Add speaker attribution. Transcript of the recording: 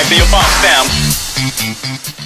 Speaker 1: Alright, be a boss down.